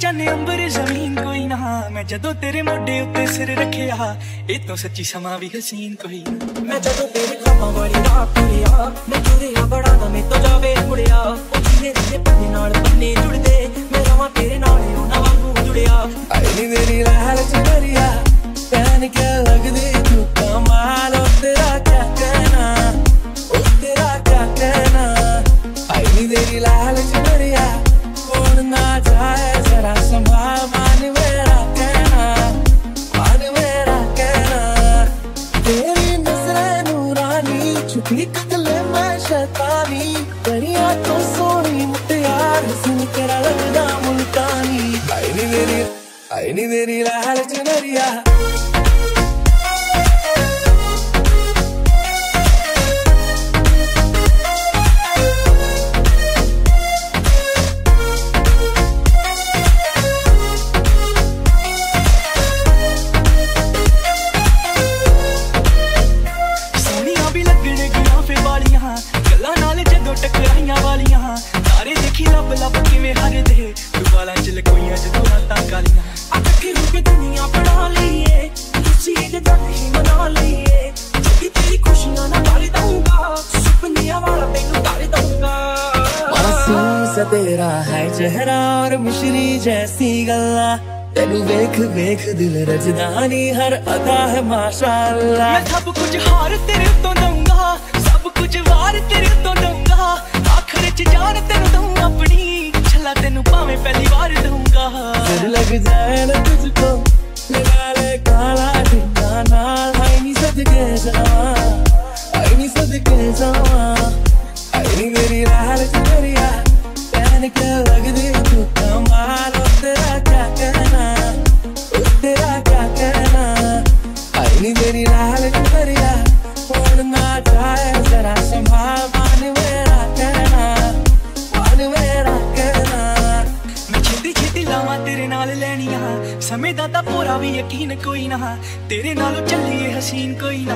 ਚੰਨ ਅੰਬਰ ਜ਼ਮੀਨ ਕੋਈ ਨਾ। ਮੈਂ ਜਦੋਂ ਤੇਰੇ ਮੋਢੇ ਉੱਤੇ ਸਿਰ ਰੱਖਿਆ, ਇਹ ਤੋਂ ਸੱਚੀ ਸਮਾਂ ਵੀ ਹਸੀਨ ਕੋਈ ਨਾ। ਮੈਂ ਜਦੋਂ ਤੇਰੇ ਖਾਬਾਂ ਵਾਲੀ ਰਾਤ ਤੁਰਿਆ, ਮੈਂ ਤੁਰਿਆ ਬੜਾ ਨਾ ਮੇ ਤੋਂ ਜਾਵੇ ਮੁੜਿਆ। ਉਹ ਜਿਹਨੇ ਜਿਹਨੇ ਪੰਨੇ ਨਾਲ ਪੰਨੇ ਜੁੜਦੇ, ਮੈਂ ਰਵਾਂ ਤੇਰੇ ਨਾਲ ਉਹਨਾਂ ਵਾਂਗੂ ਜੁੜਿਆ। ਆਈ ਮੇਰੀ ਲਾਲ ਚਨਰੀਆ ਤੈਨ ਕੇ ਲੱਗਦੀ ਤੂੰ ਕਮਾਲ ਉਹ ਤੇਰਾ ਕਿਆ அழகுதான் முல்தானி ஐனி வெறி ஐனி வெறியில் அழைச்சு நிறையா. ਮਨਾ ਲਈਏ। ਜਿੱਦੀ ਤੇਰੀ ਖੁਸ਼ੀਆਂ ਨਾਲ ਕਰ ਦਊਂਗਾ। ਸੁਪਨਿਆਂ ਵਾਲਾ ਤੈਨੂੰ ਕਰ ਦਊਂਗਾ। ਮਾਸੂਮ ਸਾ ਤੇਰਾ ਹੈ ਚਿਹਰਾ ਔਰ ਮਿਸ਼ਰੀ ਜੈਸੀ ਗੱਲਾਂ। ਤੈਨੂੰ ਵੇਖ ਵੇਖ ਦਿਲ ਰਜਦਾ ਨੀ ਹਰ ਅਦਾ ਹੈ ਮਾਸ਼ਾਅੱਲਾ। ਮੈਂ ਸਭ ਕੁਝ ਹਾਰ ਤੇਰੇ ਤੋਂ ਦਊਂਗਾ। ਸਭ ਕੁਝ ਵਾਰ ਤੇਰੇ ਤੋਂ ਦਊਂਗਾ। ਆਖਰ ਚ ਜਾਨ ਤੈਨੂੰ ਦਊਂ ਆਪਣੀ। ਛੱਲਾ ਤੈਨੂੰ ਭਾਵੇਂ ਪਹਿਲੀ ਵਾਰ ਦਊਂਗਾ। ਦਿਲ ਲੱਗ ਜਾਏ ਨਾ ਤੇਰੇ ਲੈਣੀਆਂ ਸਮੇਂ ਦਾ ਤਾਂ ਪੂਰਾ ਵੀ ਯਕੀਨ ਕੋਈ ਨਾ ਤੇਰੇ ਨਾਲੋਂ ਚੱਲੀਏ ਹਸੀਨ ਕੋਈ ਨਾ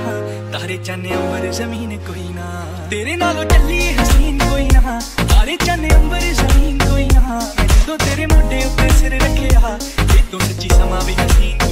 ਤਾਰੇ ਚੰਨ ਅੰਬਰ, ਜ਼ਮੀਨ ਕੋਈ ਨਾ ਤੇਰੇ ਨਾਲੋਂ ਚੱਲੀਏ ਹਸੀਨ ਕੋਈ ਨਾ ਤਾਰੇ ਚੰਨ ਅੰਬਰ, ਜ਼ਮੀਨ ਕੋਈ ਨਾ ਜਦੋਂ ਤੇਰੇ ਮੋਢੇ ਉੱਤੇ ਸਿਰ ਰੱਖਿਆ ਇਹ ਤੋਂ ਸੱਚੀ ਸਮਾਂ ਵੀ ਹਸੀਨ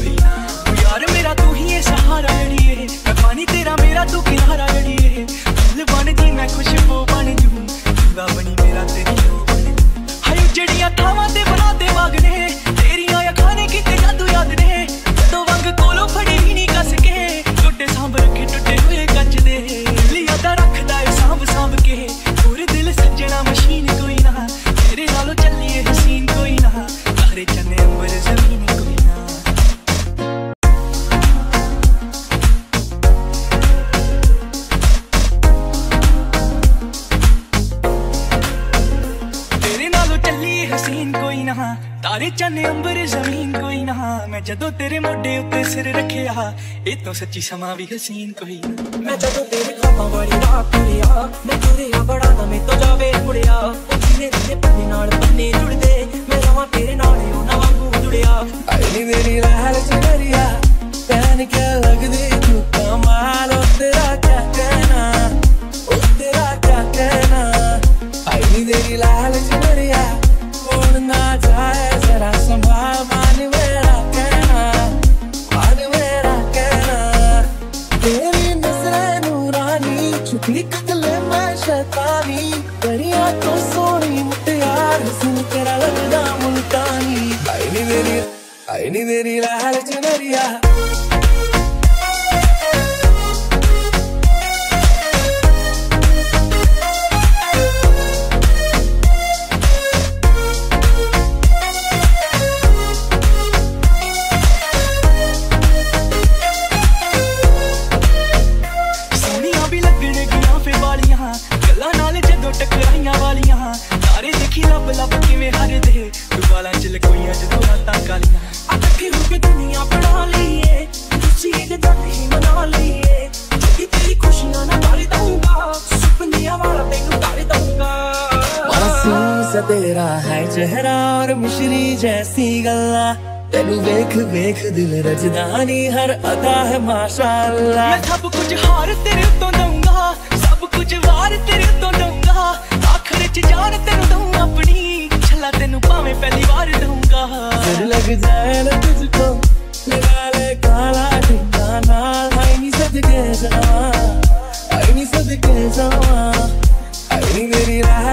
ਹਸੀਨ ਕੋਈ ਨਾ ਤਾਰੇ ਚੰਨ ਅੰਬਰ ਜ਼ਮੀਨ ਕੋਈ ਨਾ ਮੈਂ ਜਦੋਂ ਤੇਰੇ ਮੋਢੇ ਉੱਤੇ ਸਿਰ ਰੱਖਿਆ ਇਹ ਤੋਂ ਸੱਚੀ ਸਮਾਂ ਵੀ ਹਸੀਨ ਕੋਈ ਨਾ ਮੈਂ ਜਦੋਂ ਤੇਰੇ ਖਾਬਾਂ ਵਾਲੀ ਰਾਤ ਤੁਰਿਆ ਮੈਂ ਤੁਰਿਆ ਬੜਾ ਨਾ ਮੇ ਤੋਂ ਜਾਵੇ ਮੁੜਿਆ ਉਹ ਜਿਹਨੇ ਜਿਹਨੇ ਪੰਨੇ ਨਾਲ ਪੰਨੇ ਜੁੜਦੇ ਮੈਂ ਰਵਾਂ ਤੇਰੇ eni deri la hal janariya तेरा है चेहरा और मिश्री जैसी गल्ला। तेन वेख वेख दिल रजदानी हर अदा है माशाल्लाह। मैं सब कुछ हार तेरे तो दूँगा सब कुछ वार तेरे तो दूँगा। आखिर च जान तेन दू तो अपनी छला तेन भावे पहली बार दूँगा। दिल लग जाए तुझको लगा ले काला ठिकाना हाय नी सदके जावा हाय नी सदके जावा हाय नी मेरी राह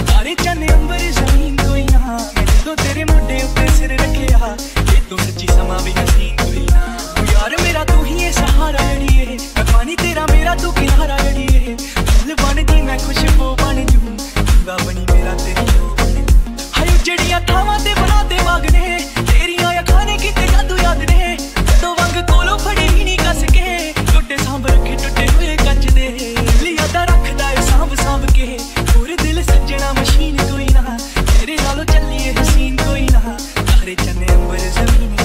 ਤਾਰੇ ਚੰਨ ਅੰਬਰ ਜ਼ਮੀਨ ਕੋਈ ਨਾ। ਮੈਂ ਜਦੋਂ ਤੇਰੇ ਮੋਢੇ ਉੱਤੇ ਸਿਰ ਰੱਖਿਆ ਇਹ ਤੋਂ ਸੱਚੀ ਸਮਾਂ ਵੀ ਹਸੀਨ ਕੋਈ ਨਾ। ਯਾਰ ਮੇਰਾ ਤੂੰ ਹੀ ਇਹ ਸਹਾਰਾ ਅੜੀਏ ਪਾਣੀ ਤੇਰਾ, ਮੇਰਾ ਤੂੰ ਕਿਨਾਰਾ ਅੜੀਏ ਫੁੱਲ ਬਣਦੀ ਮੈਂ ਖੁਸ਼ਬੂ ਬਣ ਜੂ। ਗੰਗਾ ਬਣੀ ਮੇਰਾ ਤੇਰੀ ਹਾਏ ਜਿਹੜੀਆਂ ਥਾਵਾਂ ਤੇ ਬਣਾਤੇ ਬਾਗ ਨੇ but it's a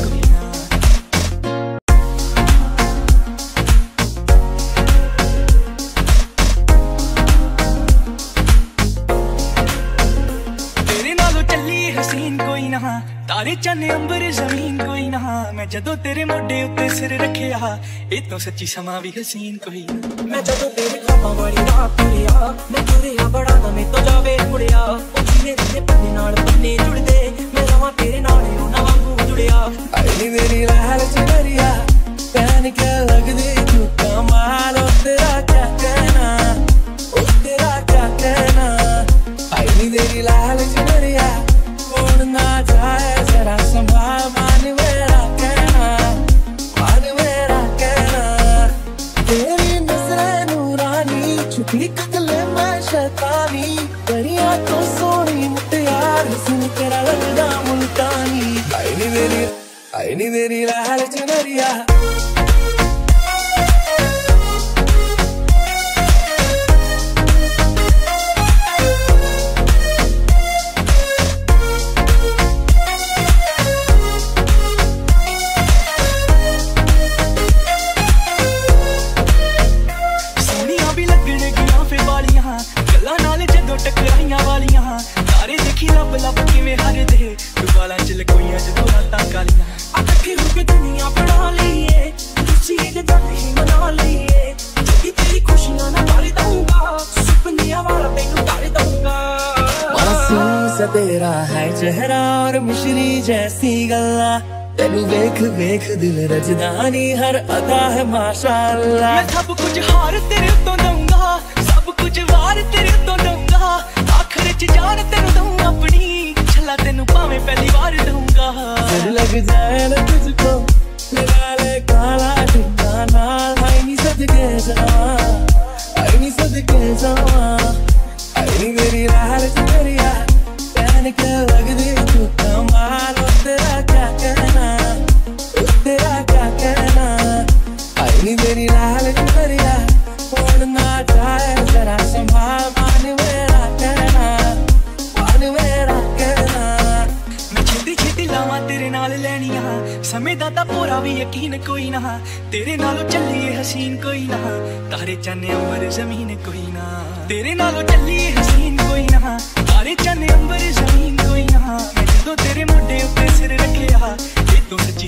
ਮੈਂ ਜਦੋਂ ਤੇਰੇ ਮੋਢੇ ਉੱਤੇ ਸਿਰ ਰੱਖਿਆ ਇਹ ਤੋਂ ਸੱਚੀ ਸਮਾਂ ਵੀ ਹਸੀਨ ਕੋਈ ਮੈਂ ਜਦੋਂ ਤੇਰੇ ਖਾਬਾਂ ਵਾਲੀ ਰਾਤ ਤੁਰਿਆ ਮੈਂ ਤੁਰਿਆ ਬੜਾ ਨਵੇਂ ਮੈਂ ਤੋਂ ਜਾਵੇ ਮੁੜਿਆ। ਉਹ ਜੀਵੇ ਪੰਨੇ ਨਾਲ ਪੰਨੇ ਜੁੜਦੇ ਮੈਂ ਰਵਾਂ ਤੇਰੇ ਨਾਲ ਉਹ ਨਾ ਵਾਂਗੂ ਜੁੜਿਆ। ਅੜੀ ਮੇਰੀ ਲਾਲ ਚ ਭਰਿਆ ਪੈਨ ਲੱਗਦੀ ਤੂੰ ਕਮਾਲ ਉਹ ਤੇਰਾ ਕਿਆ பார்க்கும் சோனி முட்டையாறு சிரிக்கிற அழகுதான் முல்தானி ஐநி வெறியில் ஐநி வெறியில் அழைச்சு நிறையா सा तेरा है चेहरा और मिश्री जैसी गल्ला। तेनु देख देख दिल रजदानी हर अदा है माशाल्लाह। मैं सब कुछ हार तेरे तो दूँगा सब कुछ वार तेरे तो दूँगा। आखिर च जान तेनु दूँ अपनी छला तेनु पावे पहली बार दूँगा। दिल लग जाए ना तुझको लगा ले काला ठिकाना आई नी सदके जा आई नी सदके जा। आई नी मेरी राह जान के लगदी तेरे नाल लेनिया समय दा पूरा भी यकीन कोई ना। तेरे नालों चलिए हसीन कोई ना, तारे चने उमर ज़मीन कोई ना। तेरे नालों चलिए हसीन कोई ना। ਨਾ ਤਾਰੇ ਚੰਨ ਅੰਬਰ ਜ਼ਮੀਨ ਕੋਈ ਨਾ ਮੈਂ ਜਦੋਂ ਤੇਰੇ ਮੋਢੇ ਉੱਤੇ ਸਿਰ ਰੱਖਿਆ ਇਹ ਤੋਂ ਸੱਚੀ